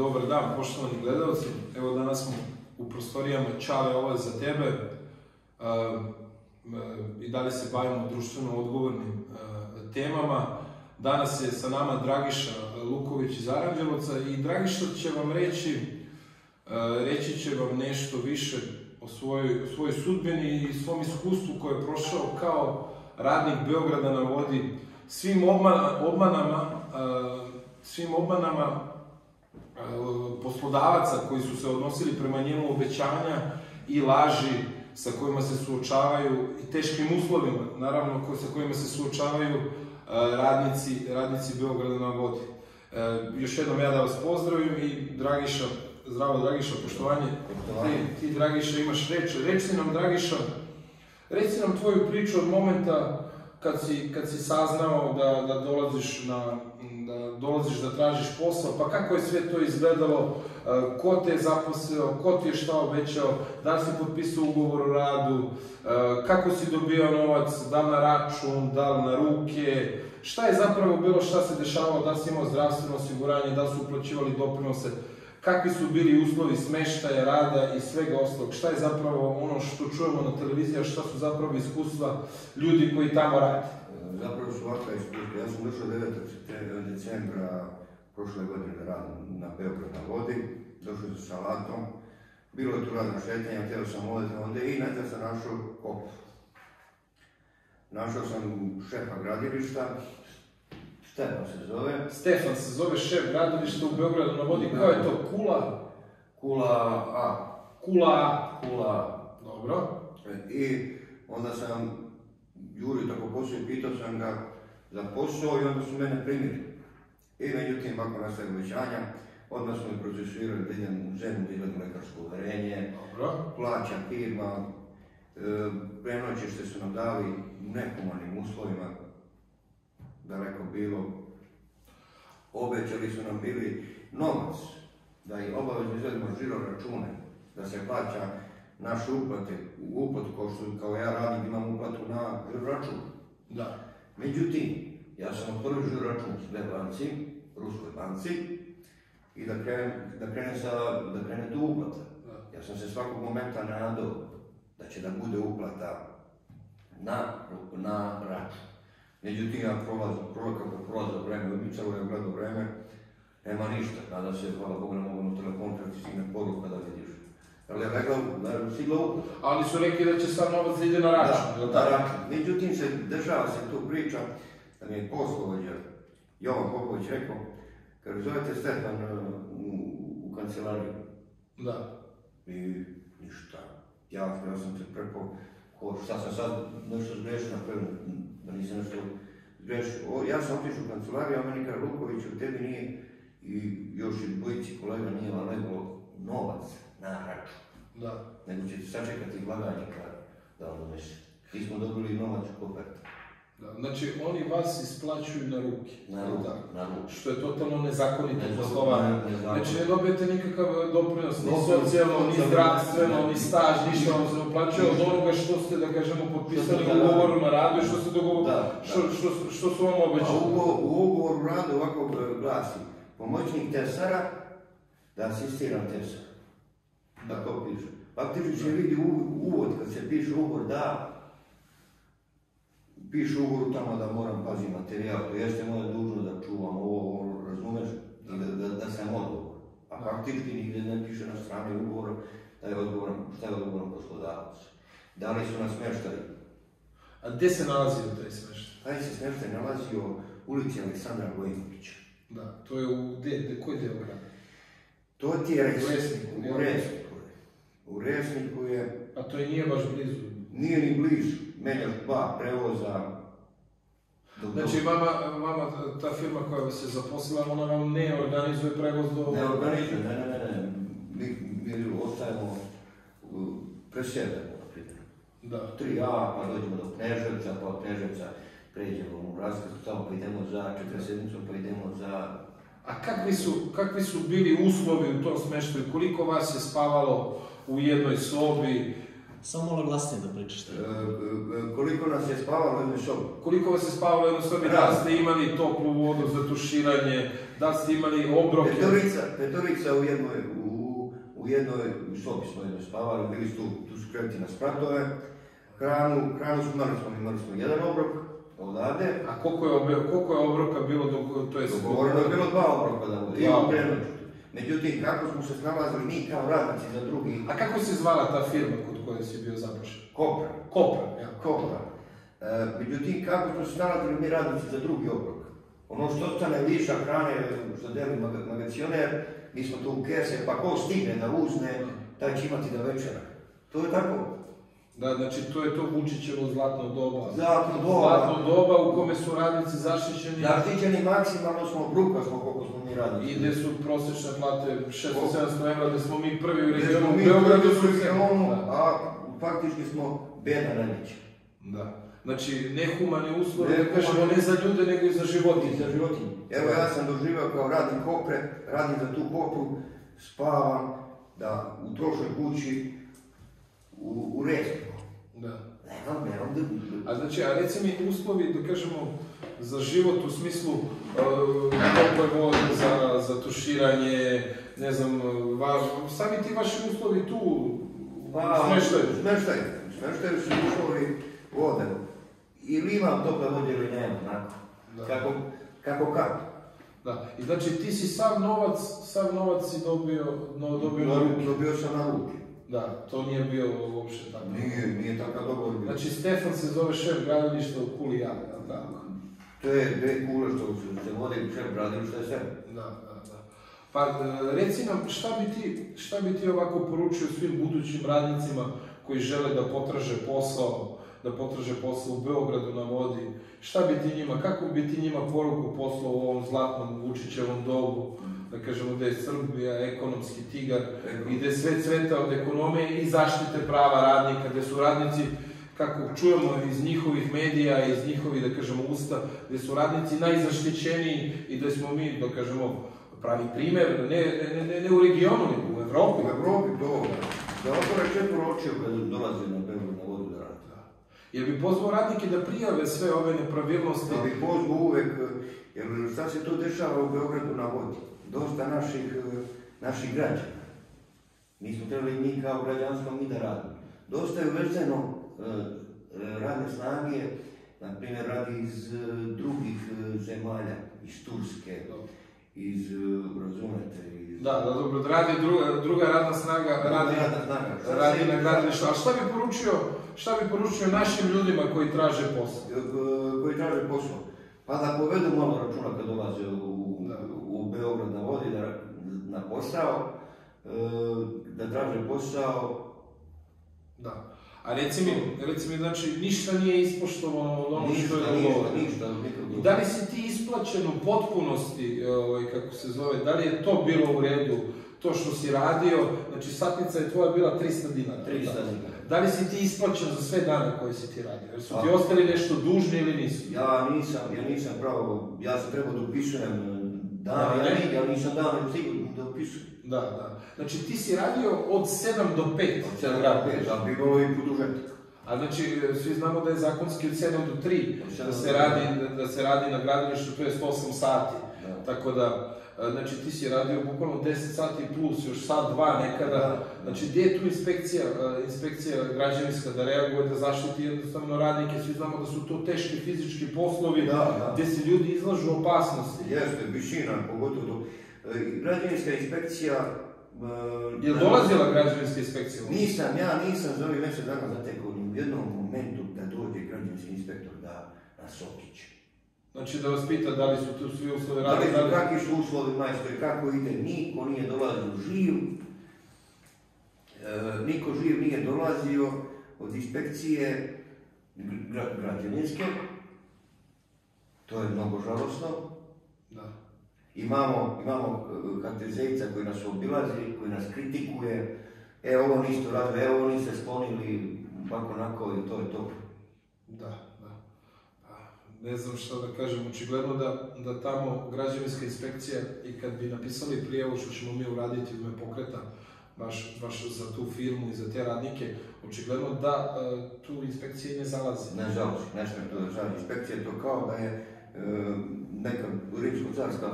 Dobar dan, poštovani gledalci. Evo danas smo u prostorijama Čale, ovo je za tebe. E, e, I dalje se bavimo društveno odgovornim e, temama. Danas je sa nama Dragiša Luković iz Aranđelovca i Dragiša će vam reći, reći će vam nešto više o svojoj, o svojoj sudbini i svom iskustvu koje je prošao kao radnik Beograda na vodi, svim obmanama, svim obmanama poslodavaca koji su se odnosili prema njemu obećanja i laži sa kojima se suočavaju i teškim uslovima, naravno sa kojima se suočavaju radnici, radnici Beograda na vodi. Još jednom ja da vas pozdravim i Dragiša, zdravo Dragiša, poštovanje. Ti, ti Dragiša imaš reč. Reci nam Dragiša, reci nam tvoju priču od momenta kad si, kad si saznao da, da dolaziš na, dolaziš da tražiš posao, pa kako je sve to izgledalo, e, ko te je zaposlio, ko ti je šta obećao, da li si potpisao ugovor o radu, e, kako si dobio novac, da li na račun, da li na ruke, šta je zapravo bilo, šta se dešavalo, da li si imao zdravstveno osiguranje, da li su uplaćivali doprinose, kakvi su bili uslovi smeštaja, rada i svega ostalog, šta je zapravo ono što čujemo na televiziji, šta su zapravo iskustva ljudi koji tamo rade? Zapravo su ovakva iskustva. Ja sam došao 9. decembra prošle godine da radim na Beograd na vodi, došao sam sa latom, bilo je tu razna šetanja, htio sam odeti onda i najzad sam našao kop. Našao sam šefa gradilišta, Stefan se zove. Stefan se zove šef gradilišta u Beogradu na vodi. Kao je to? Kula? Kula A. Kula A. Kula A. Dobro. I onda sam Juri tako poslije pitao sam ga za posao i onda su mene primili. I međutim, ako nastaje obećanja, odmah smo mi procesuirali da idem u zemlju, da idem lekarsko uverenje, plaća firma, e, prenoćište su nam dali nehumanim uslovima, daleko bilo, obećali su nam bili novac, da i obavezno izvedemo žiro račune, da se plaća naše uplate, uplatu kao što kao ja radim, imam uplatu na račun. Da. Međutim, ja sam otvorio račun sve banci, Ruskoj banci, i da krenem, da krenem, sa, da krene tu uplata. Ja sam se svakog momenta nadao da će da bude uplata na, na račun. Međutim, ja prolaz, prolaz, kako prolaza vreme, odmičalo je gledao vreme, nema ništa. Kada se, hvala Bogu, ne mogu na telefon, kad ti stigne poruka da vidiš. Ali je siglo... Ali su rekli da će sad novac da ide na račun. Da, na račun. Međutim, se država se tu priča, da mi je poslovođa Jovan Popović rekao, kad zovete Stefan u, u kancelariju. Da. I ništa. Ja, ja sam se preko, ko, šta sam sad nešto zgrešio napravio, da nisam nešto zgrešio. Ja sam otišao u kancelariju, a meni kaže, Luković, u tebi nije, i još i dvojici kolega nije nego novac na račun. Da. Nego ćete sačekati blagajnika da vam donese. Mi smo dobili novac u kopertu. Da, znači oni vas isplaćuju na ruke. Na ruke, na ruke. Što je totalno nezakonito poslovanje. Znači ne dobijete nikakav doprinos, ni socijalno, ni zdravstveno, ni staž, ništa vam se uplaćuje od onoga što ste, da kažemo, potpisali u ugovoru na radu i što, ste dogovor... što, što, što su vam obećali. U ugovoru radu ovako glasi, pomoćnik tesara, da asistiram tesar. Da to piše. Faktično će vidi uvod kad se piše ugovor da piše ugovoru tamo da moram paziti materijal, to jeste moja dužno da čuvam ovo, ovo razumeš, da, da, da sam odgovor. A faktički nigdje ne piše na strani ugovora da je odgovoran, šta je odgovoran poslodavac. Da li su nas smještali? A gdje se nalazio taj smještaj? Taj se smještaj nalazio u ulici Aleksandra Gojinovića. Da, to je u, gdje, koji dio grada? To ti je Resniku. U Resniku. U Resniku je... A to je nije baš blizu? Nije ni blizu. Još dva prevoza. Znači, vama, vama ta firma koja vas je zaposlila, ona vam ne organizuje prevoz do... Ne organizuje, ne, ne, ne, ne. Mi, mi ostajemo presjedamo, na primjer. Da. 3A, pa dođemo do Kneževca, pa od Kneževca pređemo u Raskrsku, tamo pa idemo za 47 pa idemo za... A kakvi su, kakvi su bili uslovi u tom smeštaju? Koliko vas je spavalo u jednoj sobi? Samo malo glasnije da pričaš. E, e, koliko nas je spavalo u jednoj sobi? Koliko vas je spavalo u jednoj sobi, da li ste imali toplu vodu za tuširanje, da li ste imali obroke? Petorica, petorica u jednoj, u, u jednoj sobi smo jednoj spavali, bili su tu, tu su kreveti na spratove. Hranu, hranu smo imali smo, imali smo jedan obrok odavde. A koliko je, koliko je obroka bilo, dok, to je Dogovoreno je bilo dva obroka da bude, i Dva. u prenoću. Međutim, kako smo se snalazili mi kao radnici za drugi A kako se zvala ta firma kod koje si bio zapošljen? kopra, Kopra, ja. kopra. E, međutim, kako smo se snalazili mi radnici za drugi obrok? Ono što ostane viša hrane, što deli mag- magacioner, mi smo tu u kese, pa ko stigne da uzne, taj će imati da večera. To je tako. Da, znači to je to Vučićevo zlatno doba. Zlatno doba. Zlatno doba u kome su radnici zaštićeni Zaštićeni maksimalno smo bruka smo koliko smo mi radnici. i gdje su prosječne plate 600-700 evra, gdje smo mi prvi u Gdje regionu. smo mi Beogradu prvi u regionu, a faktički smo beda najveća. Da. Znači, nehumani uslovi, ne kažemo ne za ljude, nego i za životinje. za životinje. Evo ja sam doživio kao radnik kopre, radim za tu kopru, spavam, da u trošnoj kući, u, u restu. Da. Nemam, nemam da... A znači, a reci mi uslovi, da kažemo, za život u smislu uh, tople vode, za, za tuširanje, ne znam, vaš, sami ti vaši uslovi tu Pa, smještaju. Smeštaj. Smeštaj su uslovi vode. Ili imam tople vode ili nemam, onako. Da. Kako, kako kad. Da. I znači ti si sav novac, sav novac si dobio, no, dobio na ruke. Dobio sam na ruke. Da, to nije bio uopšte tako. Nije, nije takav dogovor bio. Znači Stefan se zove šef gradilišta u Kuli tako? To je kule što se, u šef gradilišta je sve. Da, da, da. Pa e, reci nam šta bi ti, šta bi ti ovako poručio svim budućim radnicima koji žele da potraže posao, da potraže posao u Beogradu na vodi, šta bi ti njima, kako bi ti njima poruku poslao u ovom zlatnom Vučićevom dobu, da kažemo da je Srbija ekonomski tigar i da je sve cveta od ekonomije i zaštite prava radnika, da su radnici kako čujemo iz njihovih medija, iz njihovih, da kažemo, usta, da su radnici najzaštićeniji i da smo mi, da kažemo, pravi primjer, ne, ne, ne, ne u regionu, nego u Evropi. U Evropi to, da otvore četiri očiju kad na Beograd na vodu da rade. Jer bi pozvao radnike da prijave sve ove nepravilnosti. Da bi pozvao uvek, jer šta se to dešava u Beogradu na vodi? Dosta naših, eh, naših građana. Mi smo trebali mi kao građanstvo mi da radimo. Dosta je uvezeno eh, radne snage, na primjer radi iz drugih zemalja, iz Turske, iz, eh, razumete, iz... Da, da, dobro, radi druga, druga radna snaga, radi, radna snaga. Radi na gradilištu. A šta bi poručio, šta bi poručio našim ljudima koji traže posao? eh, koji traže posao. Pa da povedu malo računa kad dolaze u, Da. u Beograd na vodi da, na posao, eh, da traže posao, Da. A reci mi, reci mi, znači, ništa nije ispoštovano od onog što je dogovoreno. ništa. I da li si ti isplaćen u potpunosti, ovaj, kako se zove, da li je to bilo u redu, to što si radio, znači satnica je tvoja bila 300 dinara. 300 da. dinara. Da li si ti isplaćen za sve dane koje si ti radio? Jer su ti Pa. ostali nešto dužni ili nisu? Ja nisam, ja nisam pravo, ja sam trebao da upisujem dan, Da, ja, ja nisam dan sigurno da upisujem. Da, da. Znači ti si radio od 7 do 5. Od 7 do 5, da bi bilo i produžetak. A znači, svi znamo da je zakonski od 7 do 3, Od sedam da se, radi, da, se radi na gradilištu, to je 8 sati. Da. Tako da, e, znači ti si radio bukvalno 10 sati plus, još sat, dva nekada. Da. Znači, gdje je tu inspekcija, e, inspekcija građevinska da reaguje, da zaštiti jednostavno radnike, svi znamo da su to teški fizički poslovi, Da, gdje se ljudi izlažu opasnosti. Jeste, višina, pogotovo to. Građevinska inspekcija... e, Je li dolazila građevinska inspekcija? Nisam, ja nisam za ovih mjesec dana zatekao ni u jednom momentu da dođe građevinski inspektor da nas obiće. Znači da vas pita da li su tu svi uslovi Da li su, kakvi su uslovi majstore, kako ide, niko nije dolazio živ. E, niko živ nije dolazio od inspekcije gra- građevinske. To je mnogo žalosno. Da. Imamo, imamo e, kartezejca koji nas obilazi, koji nas kritikuje. E, ovo niste radili, e, ovo niste sklonili, ovako onako i to je to. Da, da. Ne znam šta da kažem, očigledno da, da tamo građevinska inspekcija i kad bi napisali prijavu što ćemo mi uraditi u ime pokreta, baš, baš za tu firmu i za te radnike, očigledno da e, tu inspekcije ne zalazi. Nažalost, nešto je to državna inspekcija, to kao da je e, neka rimsko-carska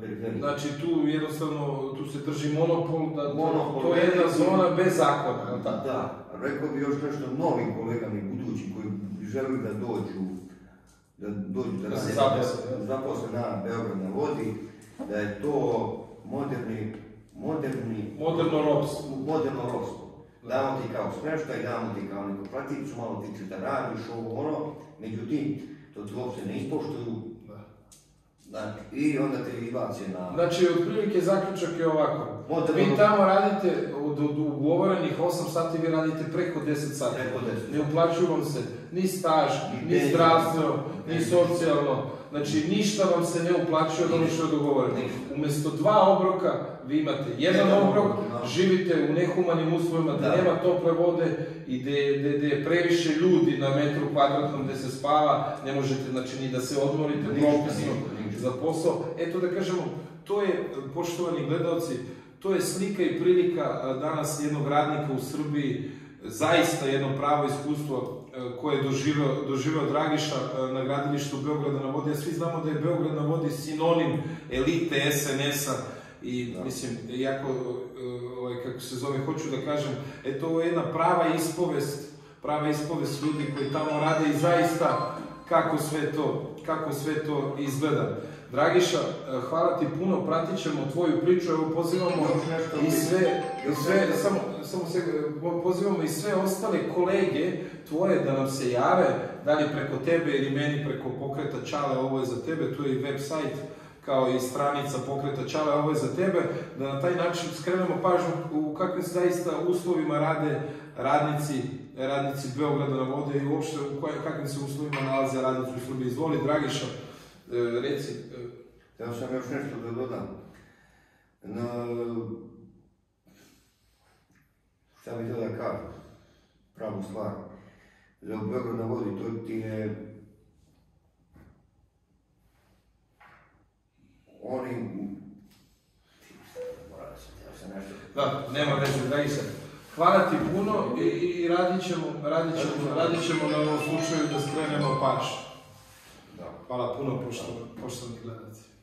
periferija. Znači tu jednostavno, tu se drži monopol, da Monopol, to je jedna zona bez zakona, tako? Da, rekao bi još nešto novim kolegama i budućim koji bi želili da dođu da dođu da, Da se zaposle, da- na Beograd na vodi, da je to moderni, moderni, Moderno ropstvo. moderno ropstvo. Damo ti kao smještaj, damo ti kao neku platicu, malo ti ćeš da radiš ovo ono, međutim, to uopće ne ispoštuju, Da. Znači, i onda te izbace na... Znači, otprilike zaključak je ovako. Moderno Vi ropstvo. tamo radite, od, od ugovorenih 8 sati vi radite preko 10 sati. Preko 10 Ne uplaćuju vam se ni staž, Ni zdravstveno, ni socijalno. Znači, ništa vam se ne uplaćuje od onog što je dogovoreno. Umjesto dva obroka, vi imate jedan obrok, živite u nehumanim uslovima, Da. nema tople vode i gdje je previše ljudi na metru kvadratnom gdje se spava, ne možete znači, ni da se odmorite propisno za posao. Eto da kažemo, to je, poštovani gledalci, to je slika i prilika a, danas jednog radnika u Srbiji, zaista jedno pravo iskustvo e, koje je doživeo, doživeo Dragiša e, na gradilištu Beograda na vodi. A svi znamo da je Beograd na vodi sinonim elite SNS-a i Da. mislim, jako, e, ovaj, kako se zove, hoću da kažem, eto ovo je jedna prava ispovest, prava ispovest ljudi koji tamo rade i zaista kako sve to, kako sve to izgleda. Dragiša, e, hvala ti puno, pratit ćemo tvoju priču, evo pozivamo i sve, i sve samo, samo se, po- pozivamo i sve ostale kolege tvoje da nam se jave, da li preko tebe ili meni preko pokreta Čale, ovo je za tebe, tu je i website kao i stranica pokreta Čale, ovo je za tebe, da na taj način skrenemo pažnju u kakvim zaista uslovima rade radnici, radnici Beograda na vode i uopšte u kakvim se uslovima nalaze radnici u Srbiji. Izvoli, Dragiša, e, reci, Htio sam još nešto da dodam. No, šta bi to da kažem? Pravu stvar. Za Beograd na vodi, to ti je... Oni... Da, nema veze, Dragiša. Hvala ti puno i, i radit ćemo, radit ćemo, radit ćemo na ovom slučaju da skrenemo paš. Da. Hvala puno, poštovani, gledalci.